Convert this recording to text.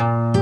Bye.